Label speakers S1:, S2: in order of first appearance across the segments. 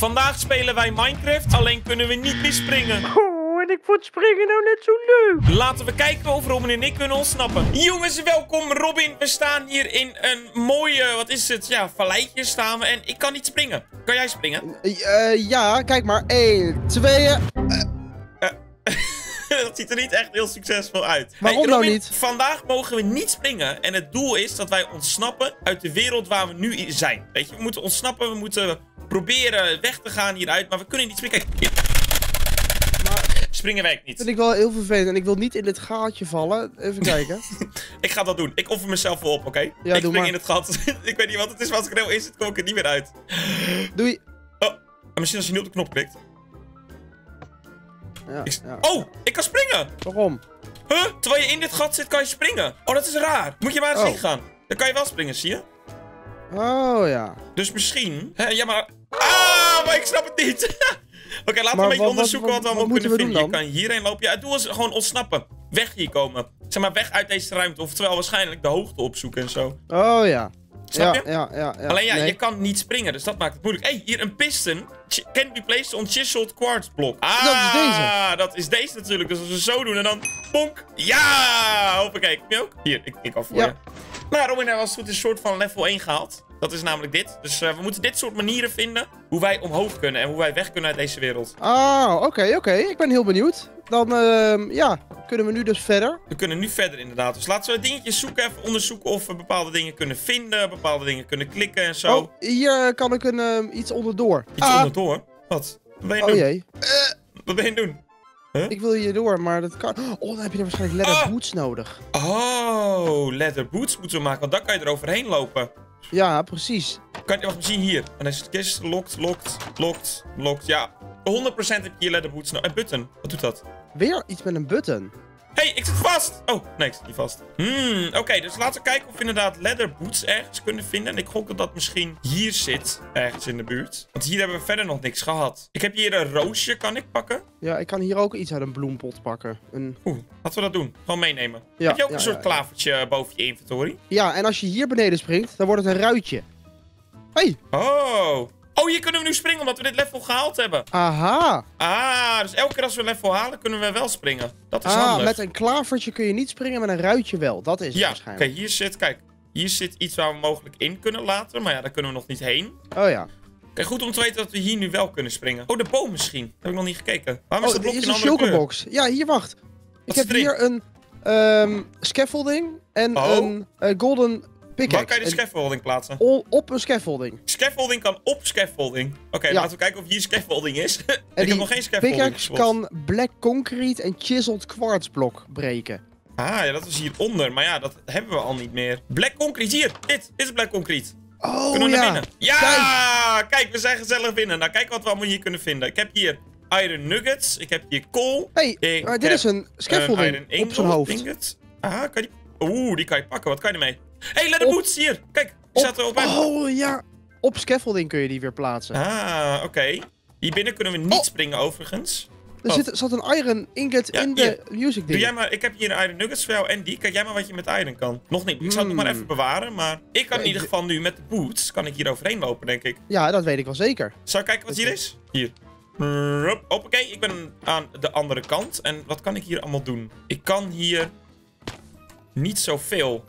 S1: Vandaag spelen wij Minecraft, alleen kunnen we niet meer springen.
S2: Oh, en ik vond springen nou net zo leuk.
S1: Laten we kijken of Robin en ik kunnen ontsnappen. Jongens, welkom Robin. We staan hier in een mooie, wat is het? Ja, valleitje staan we en ik kan niet springen. Kan jij springen?
S2: Eh, ja, kijk maar. 1, 2.
S1: dat ziet er niet echt heel succesvol uit.
S2: Waarom nou
S1: Robin,
S2: niet?
S1: Vandaag mogen we niet springen. En het doel is dat wij ontsnappen uit de wereld waar we nu zijn. Weet je, we moeten ontsnappen. We moeten proberen weg te gaan hieruit. Maar we kunnen niet springen. Kijk, hier. Springen werkt niet.
S2: vind ik wel heel vervelend en ik wil niet in dit gaatje vallen. Even kijken.
S1: Ik ga dat doen. Ik offer mezelf wel op, oké? ik
S2: doe
S1: spring
S2: maar.
S1: in het gat. ik weet niet wat het is, maar als ik er heel in zit, kom ik er niet meer uit.
S2: Doei.
S1: Oh, en misschien als je nu op de knop klikt.
S2: Ja,
S1: Ik-
S2: ja.
S1: Oh, ik kan springen!
S2: Waarom?
S1: Huh? Terwijl je in dit gat zit, kan je springen. Oh, dat is raar. Moet je maar eens
S2: Oh.
S1: heen gaan. Dan kan je wel springen, zie je?
S2: Oh ja.
S1: Dus misschien... Hè, ja, maar... Ah, maar ik snap het niet. Oké, laten we een beetje
S2: wat-
S1: onderzoeken wat,
S2: wat-
S1: we allemaal kunnen
S2: we
S1: vinden. Je kan hierheen lopen. Ja, het doel is gewoon ontsnappen. Weg hier komen. Zeg maar, weg uit deze ruimte. Oftewel waarschijnlijk de hoogte opzoeken en zo.
S2: Oh ja.
S1: Snap
S2: ja,
S1: je?
S2: Ja, ja, ja.
S1: Alleen ja,
S2: Nee.
S1: je kan niet springen, dus dat maakt het moeilijk. Hé, hey, hier een piston. Ch- Can be placed on chiseled quartz block. Ah,
S2: Dat is deze.
S1: dat is deze natuurlijk. Dus als we zo doen en dan... Bonk. Ja! Hoppakee. Kom je ook? Hier, ik, ik al voor
S2: Ja.
S1: je. Nou, Robin als het goed een soort van level 1 gehaald. Dat is namelijk dit. Dus eh, we moeten dit soort manieren vinden hoe wij omhoog kunnen en hoe wij weg kunnen uit deze wereld.
S2: Ah, oké, oké. Ik ben heel benieuwd. Dan, ehm, ja, kunnen we nu dus verder.
S1: We kunnen nu verder inderdaad. Dus laten we dingetjes zoeken, even onderzoeken of we bapaalde dingen kunnen vinden, bepaalde dingen kunnen klikken en zo.
S2: Oh, hier eh, kan ik een, ehm, iets onderdoor.
S1: Iets
S2: ah,
S1: onderdoor. Wat? Wat ben je
S2: oh
S1: doen?
S2: jee.
S1: Wat ben je doen?
S2: Ik wil hier door, maar dat kan... Oh, dan heb je er waarschijnlijk leather
S1: Ah.
S2: boots nodig.
S1: Oh, leather boots moeten we maken, want dan kan je er overheen lopen.
S2: Ja, precies.
S1: Kan je, wacht, zien hier. En is het kist, locked, locked, locked, locked. Ja, 100% heb je hier leather boots nodig. En button, wat doet dat?
S2: Weer iets met een button.
S1: Hé, hey, ik zit vast! Oh, nee, ik zit niet vast. Hmm, oké, dus laten we kijken of we inderdaad leather boots ergens kunnen vinden. En ik gok dat dat misschien hier zit, ergens in de buurt. Want hier hebben we verder nog niks gehad. Ik heb hier een roosje, kan ik pakken?
S2: Ja, ik kan hier ook iets uit een bloempot pakken. Een...
S1: Oeh, laten we dat doen. Gewoon meenemen.
S2: Ja,
S1: heb je ook
S2: ja,
S1: een soort
S2: ja.
S1: klavertje boven je inventory?
S2: Ja, en als je hier beneden springt, dan wordt het een ruitje. Hey,
S1: Oh. Oh, hier kunnen we nu springen omdat we dit level gehaald hebben.
S2: aha.
S1: Ah, dus elke keer als we een level halen, kunnen we wel springen. Dat is
S2: Ah,
S1: handig.
S2: met een klavertje kun je niet springen, met een ruitje wel. Dat is het
S1: Ja, oké,
S2: waarschijnlijk.
S1: hier zit, kijk. Hier zit iets waar we mogelijk in kunnen laten. Maar ja, daar kunnen we nog niet heen.
S2: Oh ja.
S1: Kijk, goed om te weten dat we hier nu wel kunnen springen. Oh, de boom misschien. Dat heb ik nog niet gekeken. Waarom is
S2: Oh,
S1: dat blokje
S2: is
S1: een andere kleur?
S2: shulkerbox. Ja, hier, wacht. Ik heb hier een ehm, scaffolding en
S1: Oh.
S2: een eh, golden
S1: Waar
S2: pickaxe.
S1: kan je de scaffolding plaatsen?
S2: op een scaffolding.
S1: Scaffolding kan op scaffolding. Oké,
S2: Ja.
S1: laten we kijken of hier scaffolding is. ik heb nog geen scaffolding
S2: pickaxe
S1: gespot.
S2: kan black concrete en chiseled quartz blok breken.
S1: Ah, ja, dat is hieronder. Maar ja, dat hebben we al niet meer. Black concrete, hier. Dit, is black concrete.
S2: Oh
S1: Kunnen we
S2: ja.
S1: naar binnen? Ja! Kijk. we zijn gezellig binnen. Nou, kijk wat we allemaal hier kunnen vinden. Ik heb hier iron nuggets. Ik heb hier kool.
S2: Hey, maar dit is een scaffolding
S1: Een iron
S2: op zijn hoofd.
S1: ingot. Ah, kan die... Oeh, die kan je pakken. Wat kan je ermee? Hé, hey, leather
S2: Op-
S1: boots, hier. Kijk, die
S2: Op-
S1: staat erop. Oh.
S2: Oh ja. Op scaffolding kun je die weer plaatsen.
S1: Ah, oké. Hier binnen kunnen we niet
S2: Oh.
S1: springen, overigens.
S2: er
S1: wat?
S2: zit, zat een iron ingot
S1: Ja,
S2: in de music
S1: Doe
S2: ding.
S1: jij maar, ik heb hier een iron nuggets voor jou en die. Kijk jij maar wat je met iron kan. Nog niet. Ik zal het nog maar
S2: Hmm.
S1: even bewaren, maar ik kan in ieder geval nu met de boots, kan ik hier overheen lopen, denk ik.
S2: Ja, dat weet ik wel zeker.
S1: Zal ik kijken wat hier is? Hier. Hoppakee, ik ben aan de andere kant. En wat kan ik hier allemaal doen? Ik kan hier niet zoveel.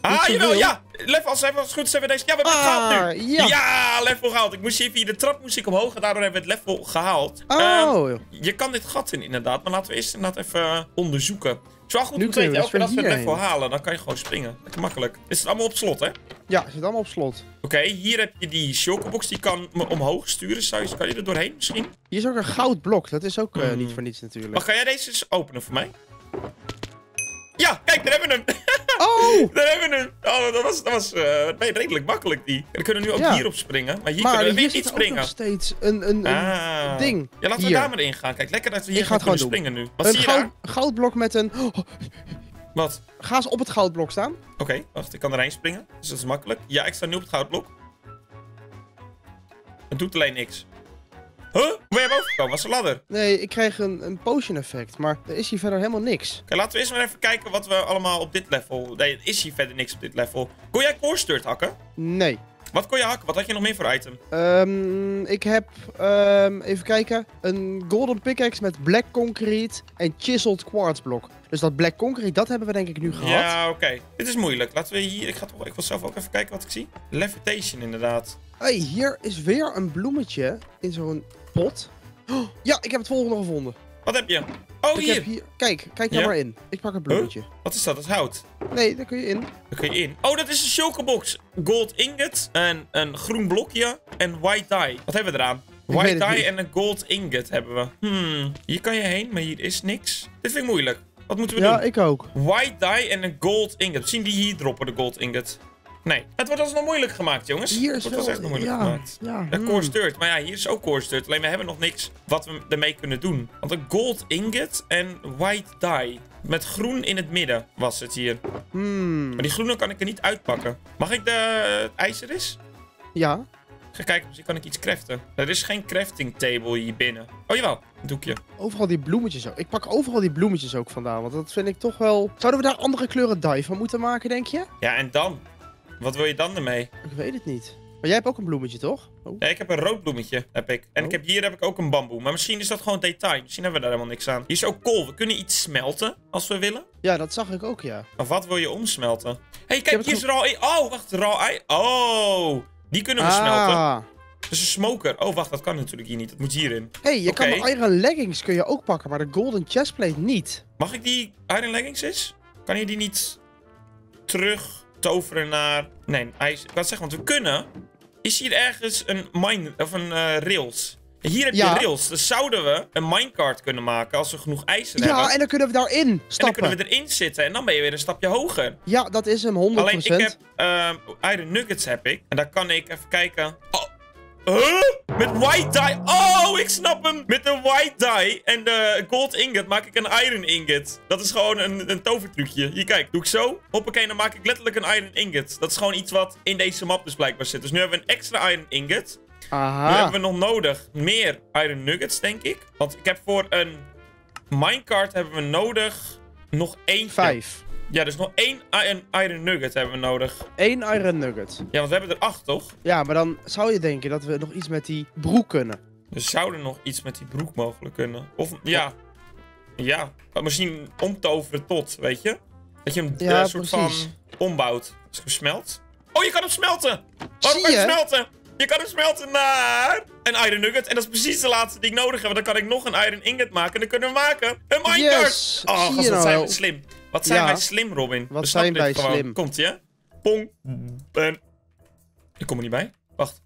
S1: Ah, jawel, ja! Level, als het goed is, hebben we deze... Ja, we hebben het
S2: Ah,
S1: gehaald nu!
S2: ja.
S1: level gehaald. Ik moest hier via de trap moest ik omhoog en daardoor hebben we het level gehaald.
S2: Oh.
S1: je kan dit gat in, inderdaad. Maar laten we eerst inderdaad even eh, onderzoeken. Het is wel goed
S2: Nu
S1: om te
S2: kunnen
S1: weten.
S2: we
S1: Elke
S2: dus
S1: keer als we het level halen, dan kan je gewoon springen. Lekker makkelijk. Is het allemaal op slot, hè? Oké,
S2: Ja, zit allemaal op slot.
S1: hier heb je die chocobox. Die kan me omhoog sturen. Zou je, kan je er doorheen misschien?
S2: Hier is ook een goudblok. Dat is ook eh,
S1: Hmm.
S2: niet voor niets natuurlijk.
S1: Maar ga jij deze eens openen voor mij? Ja, kijk, daar hebben we hem.
S2: Oh!
S1: daar hebben we hem. Oh, dat was, dat was eh, redelijk makkelijk, die. Dan kunnen we nu ook
S2: Ja.
S1: hierop springen. Maar hier
S2: Maar
S1: kunnen we weer niet
S2: zit ook nog
S1: springen.
S2: steeds een, een, een,
S1: Ah.
S2: ding.
S1: Ja, laten we daar maar in gaan. Kijk, lekker dat we hier
S2: Ik
S1: gaan kunnen
S2: gewoon
S1: springen nu. Wat
S2: een
S1: zie je
S2: goud, goudblok met een... Oh,
S1: Wat?
S2: ga eens op het goudblok staan.
S1: Oké, wacht, ik kan erheen springen. Dus dat is makkelijk. Ja, ik sta nu op het goudblok. Het doet alleen niks. Huh? Ben je boven gekomen? Was een ladder? Oké,
S2: Nee, ik kreeg een, een potion effect. Maar er is hier verder helemaal niks.
S1: laten we eerst maar even kijken wat we allemaal op dit level... Nee, er is hier verder niks op dit level. Kon jij stud hakken?
S2: Nee.
S1: Wat kon je hakken? Wat had je nog meer voor item?
S2: Ehm, ik heb, ehm, even kijken, een golden pickaxe met black concrete en chiseled quartz blok. Dus dat black concrete, dat hebben we denk ik nu gehad.
S1: Ja, oké. Dit is moeilijk. Laten we hier... Ik, ga toch, ik wil zelf ook even kijken wat ik zie. Levitation, inderdaad.
S2: hey, hier is weer een bloemetje in zo'n pot. Oh, ja, ik heb het volgende gevonden.
S1: Wat heb je? Oh,
S2: ik
S1: hier.
S2: heb hier, kijk, kijk
S1: Ja?
S2: daar maar in. Ik pak een bloemetje.
S1: Wat is dat? Dat is hout.
S2: Nee, daar kun je in.
S1: Daar kun je in. Oh, dat is een shulkerbox. Gold ingot, een, een groen blokje en white dye. Wat hebben we eraan? White dye en een gold ingot hebben we. Hmm, hier kan je heen, maar hier is niks. Dit vind ik moeilijk. Wat moeten we
S2: Ja,
S1: doen?
S2: ik ook.
S1: White dye en een gold ingot. Zien die hier droppen, de gold ingot? Nee. Het wordt alsnog moeilijk gemaakt, jongens.
S2: Hier
S1: het
S2: is
S1: wordt
S2: wel...
S1: echt moeilijk
S2: ja,
S1: gemaakt.
S2: ja.
S1: Ja, core sturd. Maar ja, hier is ook core sturd. Alleen we hebben nog niks wat we ermee kunnen doen. Want een gold ingot en white dye. Met groen in het midden was het hier.
S2: Hmm.
S1: Maar die groene kan ik er niet uitpakken. Mag ik de het ijzer eens?
S2: Ja.
S1: Ik ga kijken, misschien kan ik iets craften. Er is geen crafting table hier binnen. Oh jawel, een doekje.
S2: Overal die bloemetjes ook. Ik pak overal die bloemetjes ook vandaan. Want dat vind ik toch wel... Zouden we daar andere kleuren dye van moeten maken, denk je?
S1: Ja, en dan? Wat wil je dan ermee?
S2: Ik weet het niet. Maar jij hebt ook een bloemetje, toch? Oh.
S1: Ja, ik heb een rood bloemetje, heb ik. En
S2: Oh.
S1: ik heb, hier heb ik ook een bamboe. Maar misschien is dat gewoon detail. Misschien hebben we daar helemaal niks aan. Hier is ook kool. We kunnen iets smelten, als we willen.
S2: Ja, dat zag ik ook, ja.
S1: Of wat wil je omsmelten? Hé, hey, kijk, hier is raw ei. Oh, wacht, raw ei. Oh, die kunnen we smelten.
S2: Ah.
S1: Dus een smoker. Oh, wacht, dat kan natuurlijk hier niet. Dat moet hierin.
S2: hey, je kan de iron leggings kun je ook pakken, maar de golden chestplate niet.
S1: Mag ik die Iron Leggings eens? Kan je die niet terug toveren naar... Nee, ijs. Ik kan zeggen, want we kunnen... Is hier ergens een mine... Of een eh, rails? Hier heb je
S2: Ja.
S1: rails. Dus zouden we een minecart kunnen maken als we genoeg ijzer hebben.
S2: Ja, en dan kunnen we daarin
S1: En dan
S2: stappen.
S1: kunnen we erin zitten en dan ben je weer een stapje hoger.
S2: Ja, dat is hem, 100%.
S1: Alleen ik heb ehm, Iron Nuggets heb ik. En daar kan ik even kijken. Oh. Huh? Met white dye. Oh, ik snap hem. Met de white dye en de gold ingot maak ik een iron ingot. Dat is gewoon een, een tovertrucje. Hier, kijk. Doe ik zo. Hoppakee, dan maak ik letterlijk een iron ingot. Dat is gewoon iets wat in deze map dus blijkbaar zit. Dus nu hebben we een extra iron ingot. Nu
S2: Aha.
S1: hebben we nog nodig meer iron nuggets, denk ik. Want ik heb voor een minecart hebben we nodig nog één.
S2: Vijf.
S1: Ja, dus nog één iron, iron nugget hebben we nodig.
S2: Eén iron nugget.
S1: Ja, want we hebben er acht, toch?
S2: Ja, maar dan zou je denken dat we nog iets met die broek kunnen.
S1: Dus zouden nog iets met die broek mogelijk kunnen. Of, ja. Ja. Maar Misschien omtoveren tot, weet je? Dat je hem
S2: Ja,
S1: soort
S2: precies.
S1: van ombouwt. Is het gesmeld? Oh, je kan hem smelten! Waarom kan je hem smelten? Je kan hem smelten naar een iron nugget. En dat is precies de laatste die ik nodig heb. Want dan kan ik nog een iron ingot maken. En dan kunnen we maken een minecart.
S2: Yes!
S1: Oh, gast,
S2: je
S1: wat
S2: nou
S1: zijn we slim. Wat zijn
S2: Ja.
S1: wij slim, Robin.
S2: Wat
S1: We
S2: zijn wij
S1: gewoon.
S2: slim.
S1: Komt ie, hè? Pong. Ik kom er niet bij. Wacht.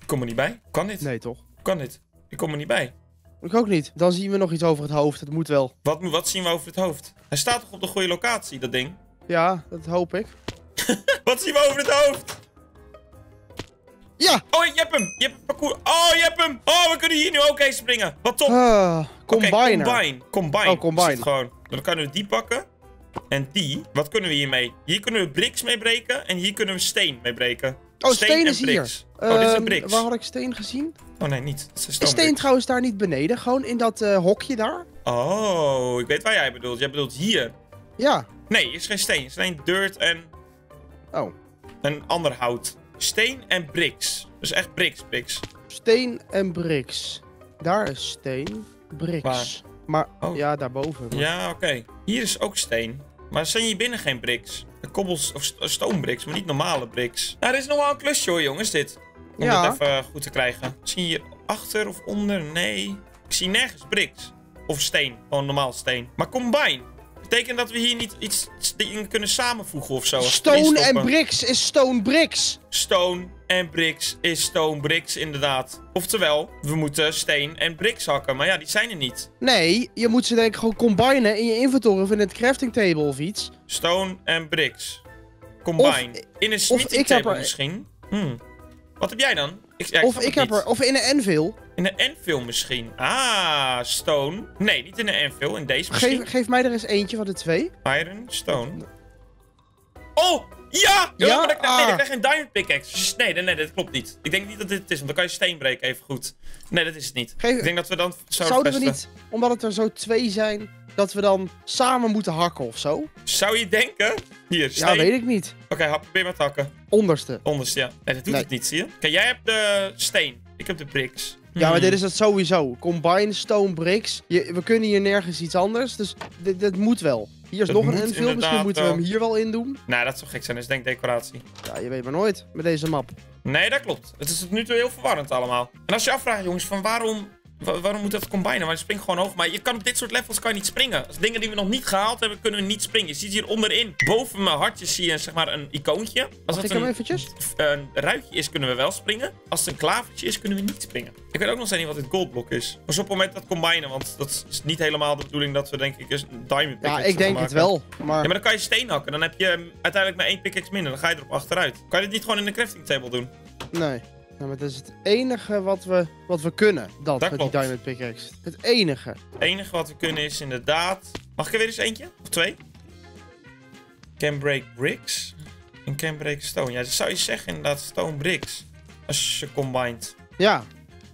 S1: Ik kom er niet bij. Kan dit?
S2: Nee, toch?
S1: Kan dit? Ik kom er niet bij.
S2: Ik ook niet. Dan zien we nog iets over het hoofd. Het moet wel.
S1: Wat, wat zien we over het hoofd? Hij staat toch op de goede locatie, dat ding?
S2: Ja, dat hoop ik.
S1: Wat zien we over het hoofd?
S2: Ja!
S1: Oh, je hebt hem! Je hebt het parcours. Oh, je hebt hem! Oh, we kunnen hier nu ook heen springen. Wat top!
S2: Ah,
S1: combine. Combine.
S2: Oh, combine.
S1: Is gewoon. Dan kunnen we die pakken. En die. Wat kunnen we hiermee? Hier kunnen we bricks mee breken. En hier kunnen we steen mee breken.
S2: Oh, steen,
S1: en
S2: is hier.
S1: bricks. Oh, dit zijn
S2: Ehm,
S1: bricks.
S2: Waar had ik steen gezien?
S1: Oh nee, niet.
S2: Is
S1: stonebricks.
S2: steen trouwens daar niet beneden? Gewoon in dat eh, hokje daar?
S1: Oh, ik weet waar jij bedoelt. Jij bedoelt hier.
S2: Ja.
S1: Nee, hier is geen steen. Het is alleen dirt en
S2: Oh.
S1: een ander hout. Steen en bricks. Dus echt bricks, bricks.
S2: Steen en bricks. Daar is steen. Bricks.
S1: Waar?
S2: Maar,
S1: Oh.
S2: ja, daarboven.
S1: Ja, oké. Hier is ook steen. Maar zijn hier binnen geen bricks? Kobbels of st stoombricks, maar niet normale bricks. Nou, dit is nog wel een klusje hoor, jongens, dit. Om
S2: Ja.
S1: dit even goed te krijgen. Zie je hier achter of onder? Nee. Ik zie nergens bricks. Of steen. Gewoon normaal steen. Maar combine. Betekent dat we hier niet iets dingen kunnen samenvoegen of zo?
S2: Stone en bricks is stone bricks.
S1: Stone en bricks is stone bricks, inderdaad. Oftewel, we moeten steen en bricks hakken. Maar ja, die zijn er niet.
S2: Nee, je moet ze denk ik gewoon combinen in je inventory of in het crafting table of iets.
S1: Stone en bricks. Combine. in een smithing table
S2: er-
S1: misschien. Hmm. Wat heb jij dan? Ik, ja,
S2: of ik heb er, of in een anvil.
S1: In een Enfield misschien. Ah, stone. Nee, niet in een Enfield. In deze misschien.
S2: Geef, geef mij er eens eentje van de twee.
S1: Iron, stone. Oh! Ja!
S2: Ja?
S1: ja maar nee,
S2: Ah.
S1: ik krijg een diamond pickaxe. Nee, nee, nee, dat klopt niet. Ik denk niet dat dit het is, want dan kan je steen breken even goed. Nee, dat is het niet.
S2: Geef-
S1: Ik denk dat we dan zouden
S2: Zouden we niet, omdat het er zo twee zijn, dat we dan samen moeten hakken of zo?
S1: Zou je denken? Hier,
S2: Ja,
S1: steen.
S2: weet ik niet.
S1: Oké, hap, probeer maar te hakken.
S2: Onderste.
S1: Onderste, ja. Nee, dat doet
S2: Nee.
S1: het niet, zie je? Kijk, jij hebt de steen. Ik heb de bricks.
S2: Ja, maar
S1: Hmm.
S2: dit is het sowieso. Combine stone bricks. Je, we kunnen hier nergens iets anders, dus dit, dit moet wel. Hier is nog een infill, misschien moeten we hem hier wel in doen.
S1: Nou, dat zou gek zijn. Dat is denk decoratie.
S2: Ja, je weet maar nooit met deze map.
S1: Nee, dat klopt. Het is tot nu toe heel verwarrend allemaal. En als je afvraagt, jongens, van waarom, wa- waarom moet dat combinen? Maar je springt gewoon hoog. Maar je kan op dit soort levels kan je niet springen. Als dingen die we nog niet gehaald hebben, kunnen we niet springen. Je ziet hier onderin, boven mijn hartje zie je zeg maar een icoontje. Als
S2: Mag
S1: het een,
S2: eventjes?
S1: een ruitje is, kunnen we wel springen. Als het een klavertje is, kunnen we niet springen. Ik weet ook nog steeds niet wat dit goldblok is. Pas op met dat combinen, want dat is niet helemaal de bedoeling dat we denk ik eens een diamond
S2: Ja,
S1: pickaxe
S2: ik denk het wel. Maar
S1: Ja, maar dan kan je steen hakken. Dan heb je mm, uiteindelijk maar één pickaxe minder. Dan ga je erop achteruit. Kan je dit niet gewoon in de crafting table doen?
S2: nee. Ja, maar dat is het enige wat we, wat we kunnen. Dat,
S1: Dat
S2: met
S1: klopt.
S2: die diamond pickaxe. Het enige.
S1: Het enige wat we kunnen is inderdaad... Mag ik er weer eens eentje? Of twee? Can break bricks. En can break stone. Ja, dat zou je zeggen inderdaad. Stone bricks. Als je combined.
S2: Ja,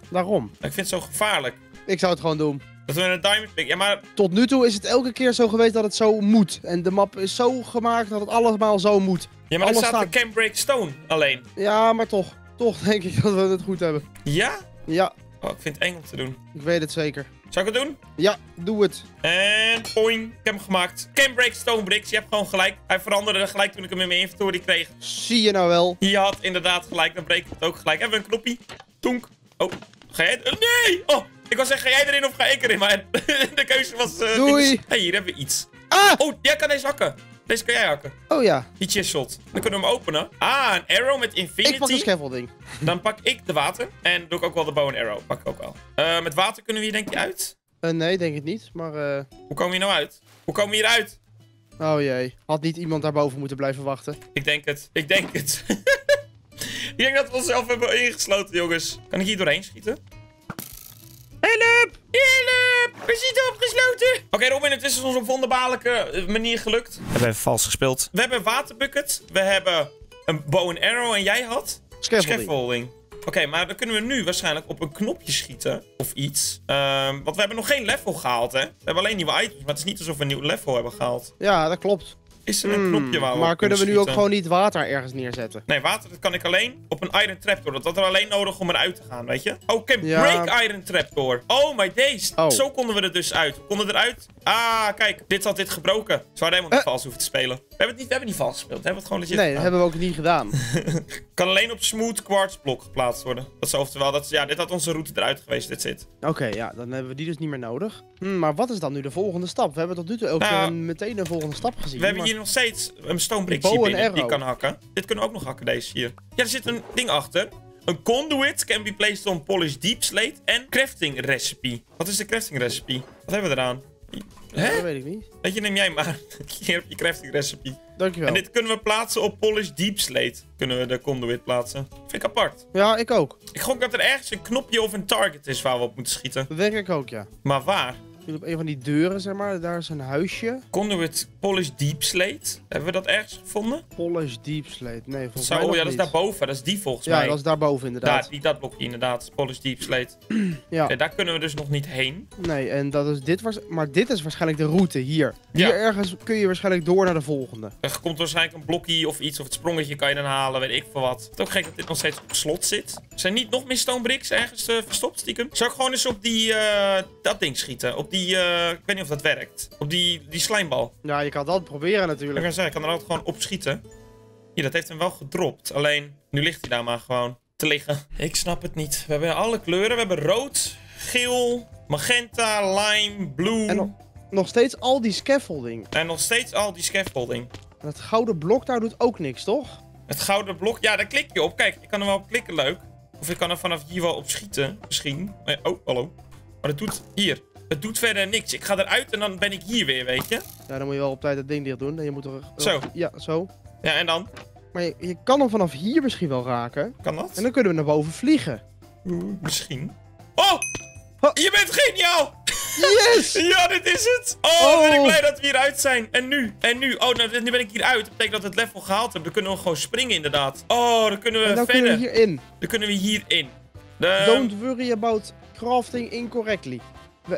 S2: daarom.
S1: Ik vind het zo gevaarlijk.
S2: Ik zou het gewoon doen.
S1: Dat we een diamond pick... Ja, maar...
S2: Tot nu toe is het elke keer zo geweest dat het zo moet. En de map is zo gemaakt dat het allemaal zo moet.
S1: Ja, maar er staat de can break stone alleen.
S2: Ja, maar toch. Toch denk ik dat we het goed hebben.
S1: Ja?
S2: Ja,
S1: Oh, ik vind het eng om te doen.
S2: ik weet het zeker.
S1: Zou ik het doen?
S2: Ja, doe het.
S1: En poing. Ik heb hem gemaakt. Can break stone bricks. Je hebt gewoon gelijk. Hij veranderde gelijk toen ik hem in mijn inventory kreeg.
S2: Zie je nou wel?
S1: Je had inderdaad gelijk, dan breek ik het ook gelijk. Hebben we een knoppie? Tonk. Oh, ga jij... Nee! Oh, ik wou zeggen, ga jij erin of ga ik erin? Maar de keuze was... eh,
S2: Doei.
S1: Hey, hier hebben we iets.
S2: Ah!
S1: Oh, jij kan deze hakken. Deze kan jij hakken.
S2: Oh ja,
S1: Die chiseled. Dan kunnen we hem openen. Ah, een arrow met
S2: ik pak de
S1: infinity.
S2: scaffolding.
S1: Dan pak ik de water. En doe ik ook wel de bow en arrow. Pak ik ook wel. Eh, met water kunnen we hier denk je uit?
S2: Eh, nee, denk ik niet. Maar, eh...
S1: Hoe komen we hier nou uit? Hoe komen we hier uit?
S2: Oh jee. Had niet iemand daarboven moeten blijven wachten.
S1: Ik denk het. Ik denk het. ik denk dat we onszelf hebben ingesloten, jongens. Kan ik hier doorheen schieten? Help! Help! We zitten opgesloten! Oké, Robin, het is ons op wonderbaarlijke eh, manier gelukt. We hebben even vals gespeeld. We hebben een waterbucket. We hebben een bow and arrow en jij had
S2: Scaffolding.
S1: scaffolding. Oké, maar dan kunnen we nu waarschijnlijk op een knopje schieten. Of iets. Ehm, want we hebben nog geen level gehaald, hè? We hebben alleen nieuwe items, maar het is niet alsof we een nieuw level hebben gehaald.
S2: Ja, dat klopt.
S1: Is er een
S2: Hmm,
S1: knopje waar we
S2: maar kunnen we nu ook gewoon niet water ergens neerzetten?
S1: Nee, water dat kan ik alleen op een iron trapdoor. Dat had er alleen nodig om eruit te gaan, weet je? Oh, can
S2: Ja.
S1: break iron trapdoor. Oh my days.
S2: Oh.
S1: Zo konden we er dus uit. We konden eruit. Ah, kijk. Dit had dit gebroken. Ze hadden helemaal niet
S2: Eh.
S1: vals hoeven te spelen. We hebben het niet, we hebben niet vals gespeeld. We hebben het gewoon legit
S2: Nee, dat hebben we ook niet gedaan.
S1: Kan alleen op smooth quartz blok geplaatst worden. Dat is oftewel, dat ja, dit had onze route eruit geweest. Dit zit.
S2: Oké, ja, dan hebben we die dus niet meer nodig. Hm, maar wat is dan nu de volgende stap? We hebben tot nu toe elke
S1: Nou,
S2: meteen een volgende stap gezien.
S1: We hebben
S2: maar-
S1: hier nog steeds een stone brick
S2: Bow
S1: hier
S2: and
S1: binnen die kan hakken. Dit kunnen we ook nog hakken, deze hier. Ja, er zit een ding achter. Een conduit can be placed on polished deep slate en crafting recipe. Wat is de crafting recipe? Wat hebben we eraan? Hè?
S2: Dat weet ik niet.
S1: Weet je, neem jij maar. Hier heb je crafting recipe.
S2: Dankjewel.
S1: En dit kunnen we plaatsen op polished deep slate. Kunnen we de conduit plaatsen. Vind ik apart.
S2: Ja, ik ook.
S1: Ik gok dat er ergens een knopje of een target is waar we op moeten schieten.
S2: Dat denk ik ook, ja.
S1: Maar waar?
S2: Op een van die deuren, zeg maar, daar is een huisje.
S1: Conduit polished deep slate. Hebben we dat ergens gevonden?
S2: Polish Deep Slate. Nee, volgens
S1: Zo,
S2: mij
S1: oh ja, dat is
S2: niet.
S1: daarboven. Dat is die volgens
S2: Ja,
S1: mij.
S2: dat is daarboven inderdaad.
S1: Daar, die, dat blokje inderdaad. Polish Deep Slate.
S2: Ja.
S1: Daar kunnen we dus nog niet heen.
S2: Nee, en dat is dit was, maar dit is waarschijnlijk de route hier. Hier
S1: Ja.
S2: ergens kun je waarschijnlijk door naar de volgende.
S1: Er komt waarschijnlijk een blokje of iets, of het sprongetje kan je dan halen, weet ik veel wat. Het is ook gek dat dit nog steeds op slot zit. Er zijn niet nog meer stone bricks ergens eh, verstopt, stiekem. Zou ik gewoon eens op die, eh, dat ding schieten? Op die, eh, ik weet niet of dat werkt. Op die, die slijmbal.
S2: Ja, je kan dat proberen
S1: Ik
S2: natuurlijk.
S1: kan zeggen, ik kan er altijd gewoon op schieten. Hier, dat heeft hem wel gedropt. Alleen, nu ligt hij daar maar gewoon te liggen. Ik snap het niet. We hebben alle kleuren. We hebben rood, geel, magenta, lime, blue.
S2: En nog, nog steeds al die scaffolding.
S1: En nog steeds al die scaffolding.
S2: En dat gouden blok daar doet ook niks, toch?
S1: Het gouden blok, ja, daar klik je op. Kijk, je kan er wel op klikken, leuk. Of ik kan er vanaf hier wel op schieten, misschien. Oh, hallo. Maar het doet hier. Het doet verder niks. Ik ga eruit en dan ben ik hier weer, weet je.
S2: Ja, dan moet je wel op tijd het ding dicht doen. En je moet er...
S1: Zo.
S2: Ja, zo.
S1: Ja, en dan?
S2: Maar je, je kan hem vanaf hier misschien wel raken.
S1: Kan dat?
S2: En dan kunnen we naar boven vliegen.
S1: Misschien. Oh! Je bent geniaal!
S2: Yes!
S1: Ja, dit is het! Oh, ben ik
S2: Oh.
S1: blij dat we hieruit zijn. En nu? En nu? Oh, nou, nu ben ik hieruit. Dat betekent dat we het level gehaald hebben. Dan kunnen we gewoon springen, inderdaad. Oh, dan kunnen we
S2: En dan
S1: verder.
S2: kunnen we hierin.
S1: Dan kunnen we hierin. De...
S2: Don't worry about crafting incorrectly.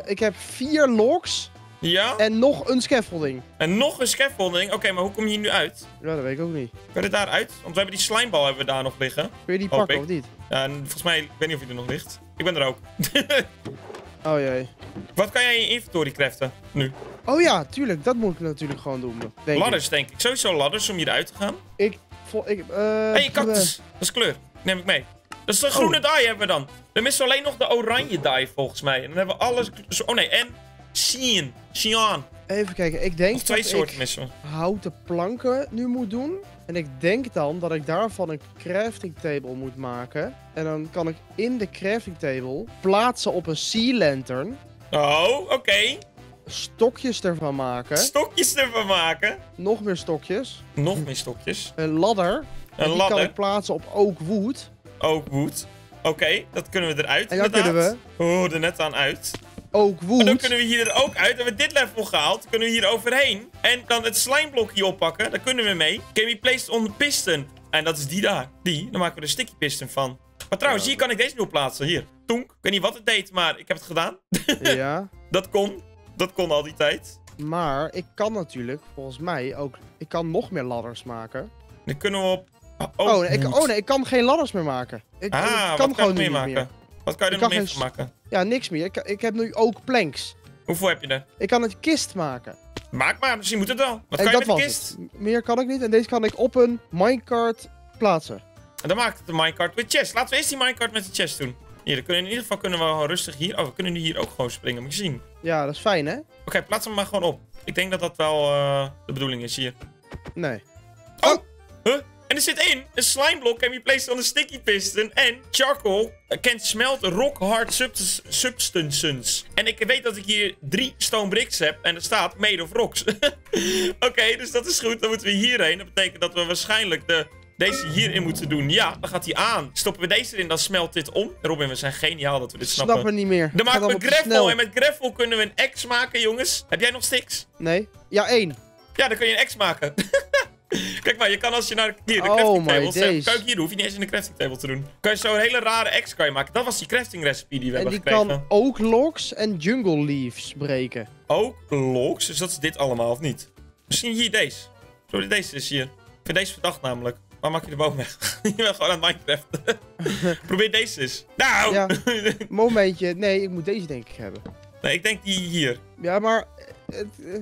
S2: Ik heb vier logs
S1: Ja?
S2: En nog een scaffolding.
S1: En nog een scaffolding. Oké, maar hoe kom je hier nu uit?
S2: Ja, dat weet ik ook niet.
S1: Kun je daar uit? Want we hebben die slimebal hebben we daar nog liggen.
S2: Kun je die pakken
S1: ik.
S2: of niet?
S1: Ja, en volgens mij, ik weet niet of hij er nog ligt. Ik ben er ook.
S2: Oh jei.
S1: Wat kan jij in je inventory craften nu?
S2: Oh ja, tuurlijk. Dat moet ik natuurlijk gewoon doen. Denk ik.
S1: Ladders, denk ik. Sowieso ladders om hieruit te gaan.
S2: Ik... Vol, ik eh
S1: hey, cactus. Dat is kleur. Neem ik mee. Dat is de groene dye hebben we dan. We missen alleen nog de oranje dye volgens mij. En dan hebben we alles... Oh nee, en cyan. Cyan.
S2: Even kijken. Ik denk
S1: twee
S2: dat
S1: soorten
S2: ik
S1: missen
S2: houten planken nu moet doen. En ik denk dan dat ik daarvan een crafting table moet maken. En dan kan ik in de crafting table plaatsen op een sea lantern.
S1: Oh, oké.
S2: Stokjes ervan maken.
S1: Stokjes ervan maken.
S2: Nog meer stokjes.
S1: Nog meer stokjes.
S2: Een ladder. En
S1: Een
S2: die kan
S1: ladder.
S2: ik plaatsen op oak wood.
S1: Ook wood. Oké, dat kunnen we eruit
S2: En
S1: inderdaad.
S2: kunnen
S1: Oh, er net aan uit.
S2: Oak
S1: Maar dan kunnen we hier er ook uit. Hebben we dit level gehaald. Kunnen we hier overheen. En dan het slimeblokje oppakken. Daar kunnen we mee. Can be placed on the piston. En dat is die daar. Die. Dan maken we er sticky piston van. Maar trouwens, hier kan ik deze nu plaatsen. Hier. Tonk. Ik weet niet wat het deed, maar ik heb het gedaan.
S2: Ja.
S1: Dat kon. Dat kon al die tijd.
S2: Maar ik kan natuurlijk, volgens mij ook... Ik kan nog meer ladders maken.
S1: Dan kunnen we op...
S2: Oh, nee, ik, oh nee, ik kan geen ladders meer maken. Ik,
S1: Ah,
S2: ik
S1: wat
S2: kan
S1: kan je
S2: gewoon
S1: er
S2: nu
S1: mee
S2: niet
S1: maken?
S2: meer.
S1: Wat kan je er nog
S2: kan
S1: meer
S2: geen
S1: maken?
S2: Ja, niks meer. Ik, ik heb nu ook planks.
S1: Hoeveel heb je er?
S2: Ik kan een kist maken.
S1: Maak maar, misschien moet het wel. Wat
S2: en
S1: kan je met de kist?
S2: het. Meer kan ik niet. En deze kan ik op een minecart plaatsen.
S1: En dan maakt het een minecart met chest. Laten we eerst die minecart met de chest doen. Hier, dan kunnen in ieder geval kunnen we gewoon rustig hier... Oh, we kunnen nu hier ook gewoon springen. Moet je zien. Oké,
S2: Ja, dat is fijn, hè?
S1: plaats hem maar gewoon op. Ik denk dat dat wel eh, de bedoeling is hier.
S2: Nee.
S1: Oh! Huh? En er zit in een slimeblok can be placed on a sticky piston. En charcoal can smelt rock hard subs- substances. En ik weet dat ik hier drie stone bricks heb. En er staat made of rocks. Oké, dus dat is goed. Dan moeten we hierheen. Dat betekent dat we waarschijnlijk de, deze hierin moeten doen. Ja, dan gaat hij aan. Stoppen we deze erin, dan smelt dit om. Robin, we zijn geniaal dat we dit snappen.
S2: snap het niet meer.
S1: Dan maken we gravel. En met gravel kunnen we een X maken, jongens. Heb jij nog sticks?
S2: Nee. Ja, één.
S1: Ja, dan kun je een X maken. Kijk maar, je kan als je naar hier, de
S2: Oh
S1: crafting
S2: my
S1: table hier, hoef je niet eens in de crafting table te doen. Kan je zo'n hele rare X kan je maken. Dat was die crafting recipe die we
S2: En
S1: hebben
S2: die
S1: gekregen.
S2: kan ook logs en jungle leaves breken.
S1: Ook logs, dus dat is dit allemaal, of niet? Misschien hier deze. Sorry, deze is hier. Ik vind deze verdacht namelijk. Waar maak je de boom weg? je bent gewoon aan het Minecraft. Probeer deze eens. Nou!
S2: Ja. Momentje. Nee, ik moet deze denk ik hebben.
S1: nee, ik denk die hier.
S2: Ja, maar... eh, Het, eh,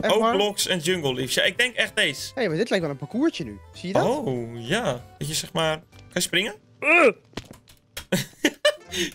S2: echt
S1: Ook logs en jungle leaves. Ja, ik denk echt deze.
S2: Hé, maar dit lijkt wel een parcoursje nu. Zie je dat?
S1: Oh, ja. Dat je zeg maar... Kan je springen?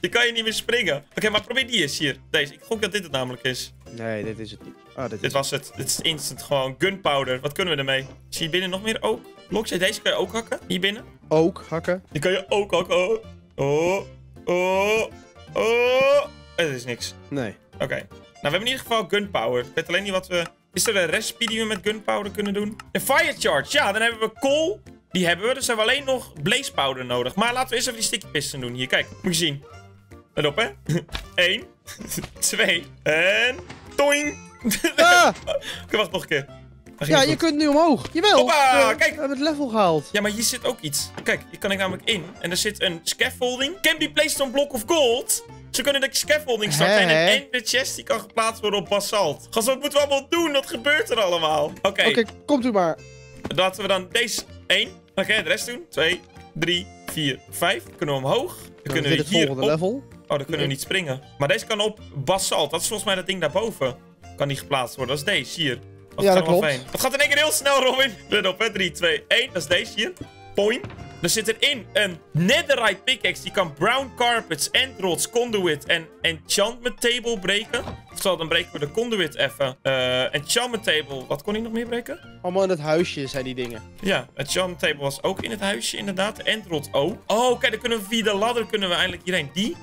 S1: je kan je niet meer springen. Oké, maar probeer die eens hier. Deze. Ik gok dat dit het namelijk is.
S2: Nee, dit is het niet. Ah, dit
S1: Dit
S2: is
S1: was het. Dit is instant gewoon gunpowder. Wat kunnen we ermee? Zie je binnen nog meer ook? Blocks, deze kan je ook hakken. Hier binnen.
S2: ook hakken.
S1: Die kan je ook hakken. Oh, oh, oh, oh. Eh, Er is niks.
S2: Nee.
S1: Oké. Nou, we hebben in ieder geval gunpowder. Ik weet alleen niet wat we... Is er een recipe die we met gunpowder kunnen doen? Een fire charge. Ja, dan hebben we kool. Die hebben we. Dus hebben we alleen nog blaze powder nodig. Maar laten we eerst even die sticky piston doen. Hier, kijk. Moet je zien. Let op, hè. Eén. Twee. En... Toing.
S2: Ah!
S1: Oké, wacht nog een keer.
S2: Ja, je kunt nu omhoog. Jawel.
S1: Hoppa, kijk.
S2: We hebben het level gehaald.
S1: Ja, maar hier zit ook iets. Kijk, hier kan ik namelijk in. En er zit een scaffolding. Can be placed on block of gold. Ze kunnen de scaffolding.
S2: Hè,
S1: En een ender chest die kan geplaatst worden op basalt. Gast, wat moeten we allemaal doen? Wat gebeurt er allemaal? Oké,
S2: Oké, komt u maar.
S1: laten we dan deze één. Dan ga je de rest doen. Twee, drie, vier, vijf. Dan kunnen we omhoog. Dan
S2: Dan
S1: kunnen
S2: is
S1: we
S2: het
S1: hier
S2: volgende
S1: op.
S2: level.
S1: Oh, dan kunnen we niet springen. Maar deze kan op basalt. Dat is volgens mij dat ding daarboven. Kan die geplaatst worden. Dat is deze hier. Wat
S2: Ja, dat klopt.
S1: Het gaat in één keer heel snel, Robin. Let op, hè. 3, 2, 1. Dat is deze hier. Point. Er zit erin een netherite pickaxe. Die kan brown carpets, rods, conduit en enchantment table breken. Oftewel, dan breken we de conduit even. Eh enchantment table. Wat kon hij nog meer breken?
S2: Allemaal in het huisje zijn die dingen.
S1: Ja, enchantment table was ook in het huisje, inderdaad. Endrod ook. Oh, kijk, dan kunnen we via de ladder kunnen we eindelijk hierheen. Die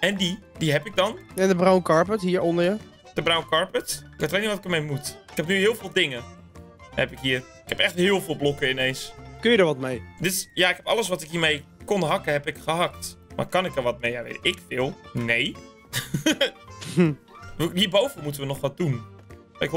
S1: en die. Die heb ik dan.
S2: En de brown carpet hier onder je.
S1: De brown carpet. Ik weet alleen niet wat ik ermee moet. Ik heb nu heel veel dingen. Heb ik hier. Ik heb echt heel veel blokken ineens.
S2: Kun je er wat mee?
S1: Is, ja, ik heb alles wat ik hiermee kon hakken, heb ik gehakt. Maar kan ik er wat mee? Ja, weet ik veel. Nee. Hierboven moeten we nog wat doen. Kijk, 100%.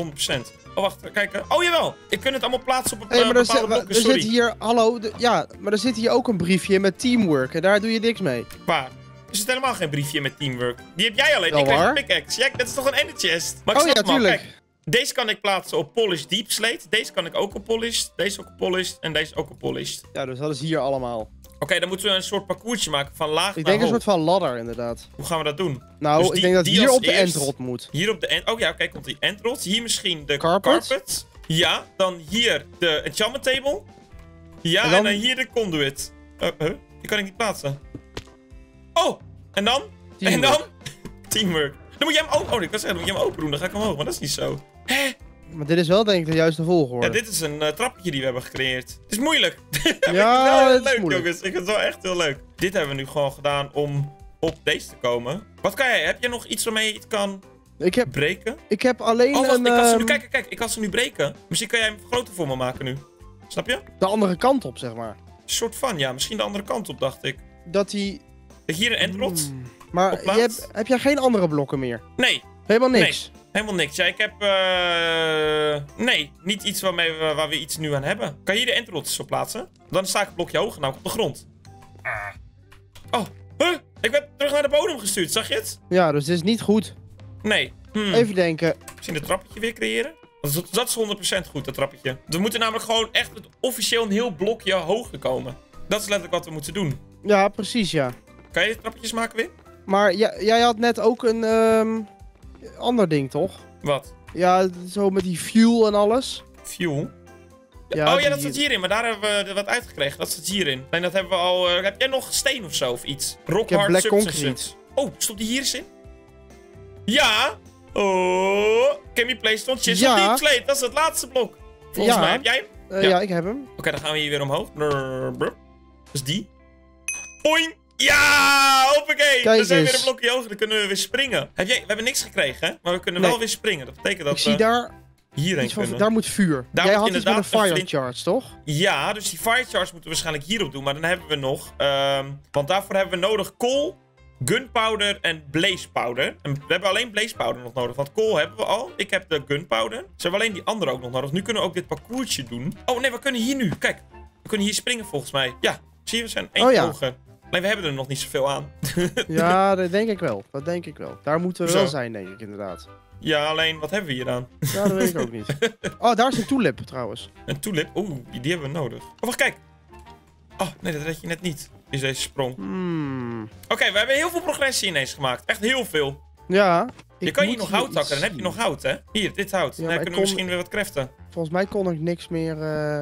S1: Oh, wacht, kijk. Oh, jawel. Ik kan het allemaal plaatsen op een hey,
S2: maar er,
S1: bepaalde blokken.
S2: er zit hier, hallo, ja, maar er zit hier ook een briefje met teamwork en daar doe je niks mee.
S1: Waar? Er zit helemaal geen briefje met teamwork. Die heb jij alleen.
S2: Wel
S1: ik krijg een pickaxe. Ja, dat is toch een ender chest? Maar ik
S2: Oh
S1: snap
S2: ja, tuurlijk.
S1: Kijk, deze kan ik plaatsen op polished deep slate. Deze kan ik ook op polished. Deze ook op polished. En deze ook op polished.
S2: Ja, dus dat is hier allemaal.
S1: Oké, dan moeten we een soort parcoursje maken van laag
S2: Ik
S1: naar
S2: denk een soort van ladder, inderdaad.
S1: Hoe gaan we dat doen?
S2: Nou,
S1: Dus
S2: ik denk dat
S1: die
S2: hier op de
S1: eerst-
S2: endrot moet.
S1: Hier op de end. Oh ja, oké, komt die endrot. Hier misschien de
S2: Carpet?
S1: carpet. Ja, dan hier de enchantment table. Ja, en
S2: En
S1: dan, hier de conduit. Uh, huh? Die kan ik niet plaatsen. Oh, en dan? En dan? Teamwork. Dan moet jij hem open. Oh, ik kan zeggen, dan moet je hem open doen. Dan ga ik omhoog, maar dat is niet zo. Hè?
S2: Maar dit is wel denk ik de juiste volgorde.
S1: Ja, dit is een uh, trappetje die we hebben gecreëerd. Het is moeilijk. ja, het
S2: is
S1: leuk,
S2: moeilijk.
S1: jongens. Ik vind het wel echt heel leuk. Dit hebben we nu gewoon gedaan om op deze te komen. Wat kan jij? Heb je nog iets waarmee je het kan
S2: Ik, heb,
S1: breken?
S2: ik heb alleen
S1: Oh, wacht,
S2: een,
S1: ik kan ze nu,
S2: ehm,
S1: kijk, kijk, ik kan ze nu breken. Misschien kan jij hem groter voor me maken nu. Snap je?
S2: de andere kant op, zeg maar.
S1: Een soort van, ja. Misschien de andere kant op, dacht ik.
S2: Dat die...
S1: Ligt hier een endrot?
S2: Hmm. Maar je hebt, heb jij geen andere blokken meer?
S1: Nee,
S2: Helemaal niks.
S1: Helemaal niks. Ja, ik heb... eh Nee, niet iets waarmee we, waar we iets nu aan hebben. Kan je hier de endrots op plaatsen? Dan sta ik een blokje hoger, nou op de grond. Ah. Oh, huh? Ik werd terug naar de bodem gestuurd, zag je het?
S2: Ja, dus dit is niet goed.
S1: Nee. Hmm.
S2: Even denken.
S1: Misschien het trappetje weer creëren? Dat is, dat is 100% goed, dat trappetje. We moeten namelijk gewoon echt met officieel een heel blokje hoger komen. Dat is letterlijk wat we moeten doen.
S2: Ja, precies, ja.
S1: Kan je trappetjes maken weer?
S2: Maar jij- jij had net ook een ehm, ander ding, toch?
S1: Wat?
S2: Ja, zo met die fuel en alles.
S1: Fuel?
S2: Ja,
S1: oh ja, dat zit hierin, maar daar hebben we wat uitgekregen. Dat zit hierin. En dat hebben we al... eh, heb jij nog steen of zo of iets? Rock hard
S2: black concrete.
S1: Oh, stond die hier eens in? Ja! Oh! Can we place stone chisel
S2: Ja.
S1: deep slate? Dat is het laatste blok. Volgens
S2: Ja.
S1: mij heb jij hem?
S2: Eh,
S1: Ja.
S2: ja. ik heb hem.
S1: Oké, dan gaan we hier weer omhoog. Brrr, brrr. Dus die. Boing! Ja! Hoppakee!
S2: Kijk
S1: zijn we
S2: eens.
S1: weer een blokje hoger. Dan kunnen we weer springen. Heb jij, we hebben niks gekregen, hè? Maar we kunnen
S2: Nee.
S1: wel weer springen. Dat betekent dat
S2: ik zie
S1: we
S2: daar
S1: hierheen
S2: van...
S1: kunnen.
S2: Daar moet vuur.
S1: Daar
S2: jij
S1: moet
S2: had iets met een
S1: inderdaad een
S2: fire charge, toch?
S1: Ja, dus die fire charge moeten we waarschijnlijk hierop doen. Maar dan hebben we nog... ehm, want daarvoor hebben we nodig kool, gunpowder en blaze powder. En we hebben alleen blaze powder nog nodig. Want kool hebben we al. Ik heb de gunpowder. Ze hebben alleen die andere ook nog nodig. Nu kunnen we ook dit parcoursje doen. Oh nee, we kunnen hier nu. Kijk, we kunnen hier springen volgens mij. Ja, zie je, we zijn één
S2: Oh ja.
S1: ogen. Nee, we hebben er nog niet zoveel aan.
S2: Ja, dat denk ik wel. Dat denk ik wel. Daar moeten we
S1: Zo.
S2: wel zijn, denk ik inderdaad.
S1: Ja, alleen wat hebben we hier aan?
S2: Ja, dat weet ik ook niet. Oh, daar is een tulip trouwens.
S1: Een tulip. Oeh, die, hebben we nodig. Oh, wacht, kijk. Oh, nee, dat red je net niet. Is deze sprong.
S2: Hmm.
S1: Oké, we hebben heel veel progressie ineens gemaakt. Echt heel veel.
S2: Ja.
S1: Je kan hier nog hout hakken,
S2: iets
S1: dan heb je nog hout, hè? Hier, dit hout. dan
S2: maar ik
S1: kunnen we
S2: kon-
S1: misschien weer wat craften.
S2: Volgens mij kon ik niks meer... eh,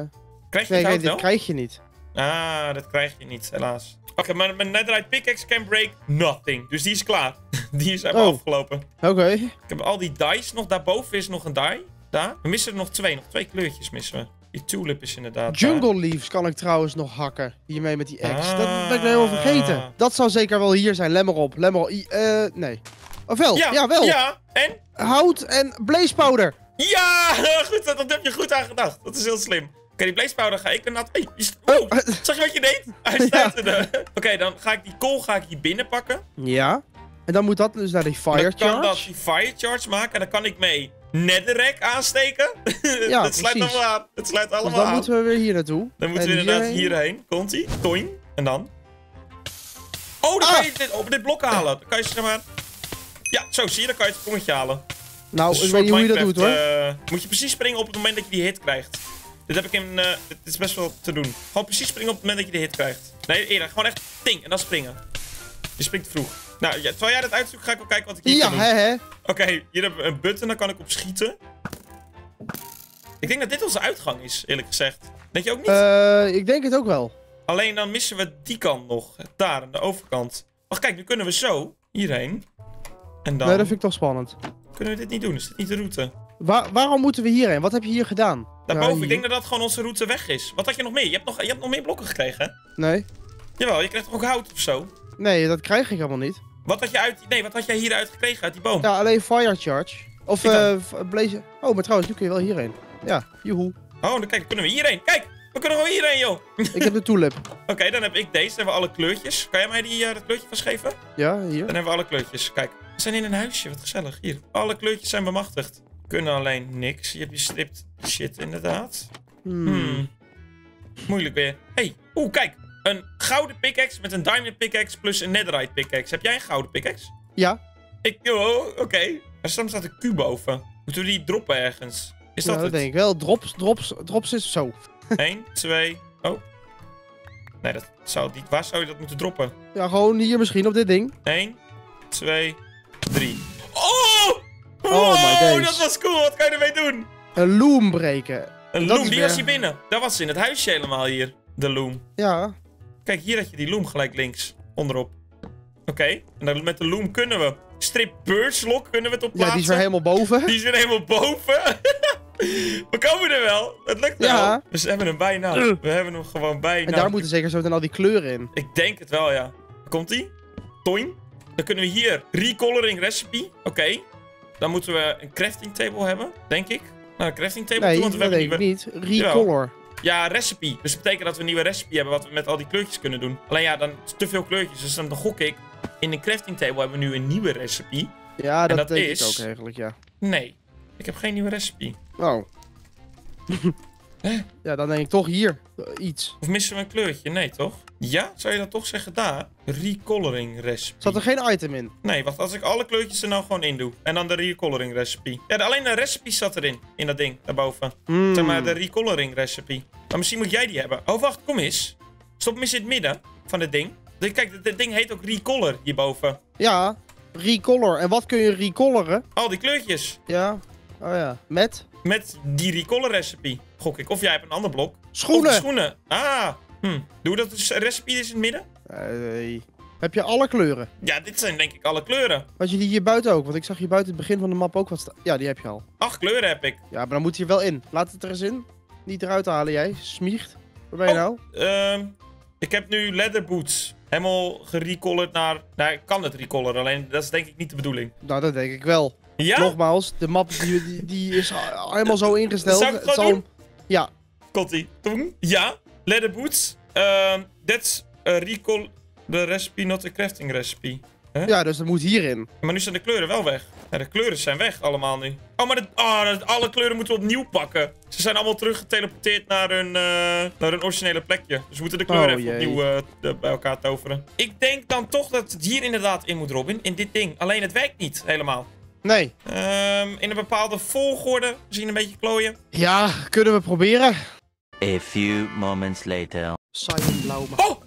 S1: Krijg je
S2: Nee,
S1: het
S2: nee,
S1: hout
S2: dit
S1: wel?
S2: krijg je niet.
S1: Ah, dat krijg je niet, helaas. Oké, maar mijn netherite pickaxe can break nothing. Dus die is klaar. die is helemaal
S2: Oh.
S1: afgelopen.
S2: Oké.
S1: Ik heb al die dice nog. Daarboven is nog een die. Daar. We missen er nog twee. Nog twee kleurtjes missen we. Die tulip is inderdaad daar.
S2: Jungle leaves kan ik trouwens nog hakken. Hiermee met die axe. Dat
S1: Ah.
S2: ben ik nou helemaal vergeten. Dat zal zeker wel hier zijn. Let maar op. Let maar op. Eh, nee. Of wel?
S1: Ja,
S2: Ja, wel.
S1: Ja, en?
S2: Hout en blaze powder.
S1: Ja, goed, dat, dat heb je goed aan gedacht. Dat is heel slim. Oké, die blaze powder ga ik er nat... Hey, wow,
S2: Oh.
S1: zag je wat je deed? Hij staat er. Oké, dan ga ik die kool ga ik hier binnen pakken.
S2: Ja. En dan moet dat dus naar die fire
S1: dan kan dat
S2: charge.
S1: die fire charge maken. En dan kan ik mee netherrack aansteken.
S2: Ja,
S1: dat sluit allemaal aan. Het sluit
S2: Dus
S1: allemaal
S2: dan
S1: aan.
S2: moeten we weer hier naartoe.
S1: Dan moeten
S2: En
S1: we inderdaad
S2: hierheen.
S1: hierheen. Komt ie? Toing. En dan? Oh, dan
S2: Ah.
S1: kan je dit, op dit blok halen. Dan kan je zeg maar... Ja, zo zie je. Dan kan je het sprongetje halen.
S2: Nou, ik weet niet hoe je dat doet hoor.
S1: Eh, moet je precies springen op het moment dat je die hit krijgt. Dit heb ik in... eh dit is best wel te doen. Gewoon precies springen op het moment dat je de hit krijgt. Nee, eerder. Gewoon echt ting. En dan springen. Je springt vroeg. Nou, ja, terwijl jij dat uitzoekt, ga ik wel kijken wat ik hier
S2: Ja,
S1: kan doen.
S2: hè hè.
S1: Oké, hier hebben we een button. Daar kan ik op schieten. Ik denk dat dit onze uitgang is, eerlijk gezegd. Denk je ook niet?
S2: Eh, ik denk het ook wel.
S1: Alleen dan missen we die kant nog. Daar, aan de overkant. Wacht, kijk, nu kunnen we zo hierheen. En dan
S2: Nee, dat vind ik toch spannend.
S1: kunnen we dit niet doen. Is dit niet de route?
S2: Wa- waarom moeten we hierheen? Wat heb je hier gedaan?
S1: Daarboven,
S2: Ja,
S1: ik denk dat dat gewoon onze route weg is. Wat had je nog meer? Je hebt nog, je hebt nog meer blokken gekregen, hè?
S2: Nee.
S1: Jawel, je krijgt toch ook hout of zo?
S2: Nee, dat krijg ik helemaal niet.
S1: Wat had je uit... Nee, wat had jij hieruit gekregen uit die boom?
S2: Ja, alleen fire charge. Of eh blaze... Oh, maar trouwens, nu kun je wel hierheen. Ja, joehoe.
S1: Oh, dan kijk, kunnen we hierheen. Kijk, we kunnen gewoon hierheen, joh.
S2: Ik heb de tulip.
S1: Oké, dan heb ik deze. Dan hebben we alle kleurtjes. Kan jij mij die, eh, dat kleurtje vastgeven?
S2: Ja, hier.
S1: Dan hebben we alle kleurtjes. Kijk, we zijn in een huisje. Wat gezellig. Hier, alle kleurtjes zijn bemachtigd. Kunnen alleen niks. Je hebt je stript shit, inderdaad.
S2: Hmm.
S1: Hmm. Moeilijk weer. hey, oeh, kijk. een gouden pickaxe met een diamond pickaxe plus een netherite pickaxe. Heb jij een gouden pickaxe?
S2: Ja,
S1: Ik, oh, oké. Er staat staat een Q boven. Moeten we die droppen ergens? Is
S2: ja,
S1: dat
S2: dat
S1: het?
S2: denk ik wel. Drops, drops, drops is zo.
S1: 1, 2, oh. Nee, dat zou niet. Waar zou je dat moeten droppen?
S2: Ja, gewoon hier misschien op dit ding.
S1: 1, 2, 3. Oh!
S2: Oh my
S1: Wow,
S2: days.
S1: dat was cool. Wat kan je ermee doen?
S2: Een loom breken.
S1: Een
S2: Dat
S1: loom, die
S2: weer-
S1: was hier binnen. Dat was in het huisje helemaal hier. De loom.
S2: Ja,
S1: Kijk, hier had je die loom gelijk links. Onderop. Oké. En dan met de loom kunnen we. Strip Birchlock kunnen we het op
S2: ja
S1: plaatsen.
S2: die is weer helemaal boven.
S1: Die is weer helemaal boven. we komen er wel. Het lukt wel.
S2: Ja.
S1: Dus we hebben hem bijna. We hebben hem gewoon bijna.
S2: En daar moeten zeker zo meteen al die kleuren in.
S1: Ik denk het wel, ja. Komt ie? Toin. Dan kunnen we hier recoloring recipe. Oké. Dan moeten we een crafting table hebben, denk ik. Nou, een crafting table
S2: Nee,
S1: toe, want we hebben
S2: niet. Recolor.
S1: Ja, recipe. Dus dat betekent dat we een nieuwe recipe hebben wat we met al die kleurtjes kunnen doen. Alleen ja, dan is te veel kleurtjes. Dus dan gok ik. In de crafting table hebben we nu een nieuwe recipe.
S2: Ja, dat,
S1: dat
S2: denk
S1: is-
S2: ik ook eigenlijk, ja.
S1: Nee. Ik heb geen nieuwe recipe.
S2: Oh.
S1: Hè?
S2: ja, dan denk ik toch hier eh, iets.
S1: Of missen we een kleurtje? Nee, toch? Ja? Zou je dat toch zeggen daar? Recoloring recipe.
S2: Zat er geen item in?
S1: Nee, wacht. Als ik alle kleurtjes er nou gewoon in doe. En dan de recoloring recipe. Ja, alleen de recipe zat erin. In dat ding, daarboven.
S2: Hmm.
S1: Zeg maar, de recoloring recipe. Maar misschien moet jij die hebben. Oh, wacht. Kom eens. Stop eens in het midden van het ding. Kijk, dit- dit ding heet ook recolor hierboven.
S2: Ja, recolor. En wat kun je recoloren?
S1: Al die kleurtjes.
S2: Ja. Oh ja. Met?
S1: Met die recolor recipe. Gok ik. Of jij hebt een ander blok.
S2: Schoenen!
S1: schoenen. Ah. Hm. Doe dat dus recipe eens in het midden?
S2: Nee. Heb je alle kleuren?
S1: Ja, dit zijn denk ik alle kleuren.
S2: Had je die hier buiten ook? Want ik zag hier buiten het begin van de map ook wat staan. Ja, die heb je al.
S1: Acht kleuren heb ik.
S2: Ja, maar dan moet hij wel in. Laat het er eens in. Niet eruit halen jij. Smiegt. Waar ben je
S1: Oh.
S2: nou?
S1: Ehm, ik heb nu leather boots. Helemaal gerecolored naar... Nou, ik kan het recoloren, alleen dat is denk ik niet de bedoeling.
S2: Nou, dat denk ik wel.
S1: Ja?
S2: Nogmaals, de map die, die, die is al- helemaal zo ingesteld.
S1: Zou ik het
S2: Het
S1: gewoon
S2: zal- Ja,
S1: Komt-ie. Doen? Ja. Leather boots. Ehm, that's a recall... The recipe, not a crafting recipe.
S2: ja, dus dat moet hierin.
S1: Maar nu zijn de kleuren wel weg. Ja, de kleuren zijn weg allemaal nu. Oh, maar oh, dat- alle kleuren moeten we opnieuw pakken. Ze zijn allemaal teruggeteleporteerd naar hun, eh, naar hun originele plekje. Dus we moeten de kleuren
S2: Oh,
S1: even opnieuw eh, de- bij elkaar toveren. Ik denk dan toch dat het hier inderdaad in moet, Robin. In dit ding. Alleen het werkt niet helemaal.
S2: Nee.
S1: Ehm, in een bepaalde volgorde. Misschien een beetje klooien.
S2: Ja, kunnen we proberen.
S3: A few moments later.
S2: Maar-
S1: Oh!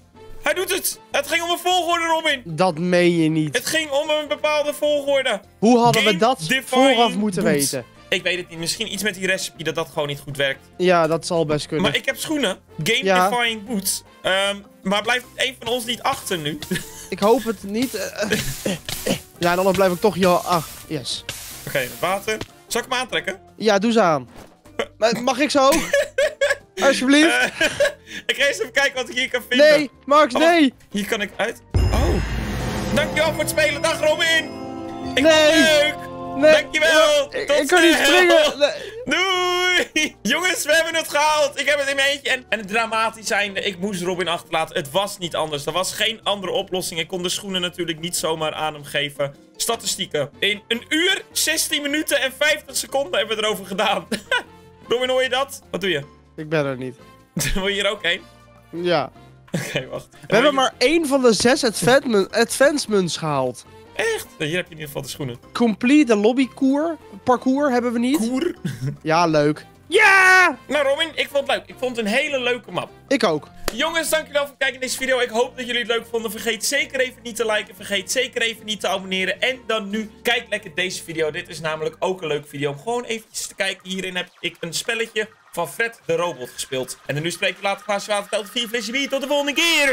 S1: Hij doet het! Het ging om een volgorde, Robin!
S2: Dat meen je niet.
S1: Het ging om een bepaalde volgorde.
S2: Hoe hadden we dat vooraf moeten
S1: boots.
S2: weten?
S1: Ik weet het niet. Misschien iets met die recipe dat dat gewoon niet goed werkt.
S2: Ja, dat zal best kunnen.
S1: Maar ik heb schoenen. Game
S2: Ja.
S1: defying boots. Ehm, maar blijft een van ons niet achter nu?
S2: Ik hoop het niet. Ja, en anders blijf ik toch hier. Ah, yes.
S1: Oké, water. Zal ik hem aantrekken?
S2: Ja, doe ze aan. Mag ik zo? Alsjeblieft.
S1: Ik ga eens even kijken wat ik hier kan vinden.
S2: Nee, Max,
S1: Oh,
S2: nee.
S1: Hier kan ik uit. Oh. Dankjewel voor het spelen. Dag Robin. Ik
S2: Nee.
S1: leuk.
S2: Nee.
S1: Dankjewel.
S2: Ik,
S1: Tot
S2: ik kan niet
S1: snel.
S2: springen. Nee.
S1: Doei! Jongens, we hebben het gehaald. Ik heb het in mijn eentje. En, en het dramatisch zijnde, ik moest Robin achterlaten. Het was niet anders. Er was geen andere oplossing. Ik kon de schoenen natuurlijk niet zomaar aan hem geven. Statistieken. In een uur, 16 minuten en 50 seconden hebben we erover gedaan. Robin, hoor je dat? Wat doe je?
S2: Ik ben er niet.
S1: Wil je hier ook heen?
S2: Ja.
S1: Oké, wacht.
S2: We hebben maar één van de zes advancement- advancements gehaald.
S1: Echt? Hier heb je in ieder geval de schoenen.
S2: Complete de lobbycour. Parcours hebben we niet.
S1: Koer.
S2: Ja, leuk. Ja!
S1: Nou Robin, ik vond het leuk. Ik vond het een hele leuke map.
S2: Ik ook.
S1: Jongens, dankjewel voor het kijken naar deze video. Ik hoop dat jullie het leuk vonden. Vergeet zeker even niet te liken. Vergeet zeker even niet te abonneren. En dan nu, kijk lekker deze video. Dit is namelijk ook een leuke video om gewoon eventjes te kijken. Hierin heb ik een spelletje van Fred de Robot gespeeld. En dan nu spreek ik later glaasje water, telt vier flesje bier. Tot de volgende keer.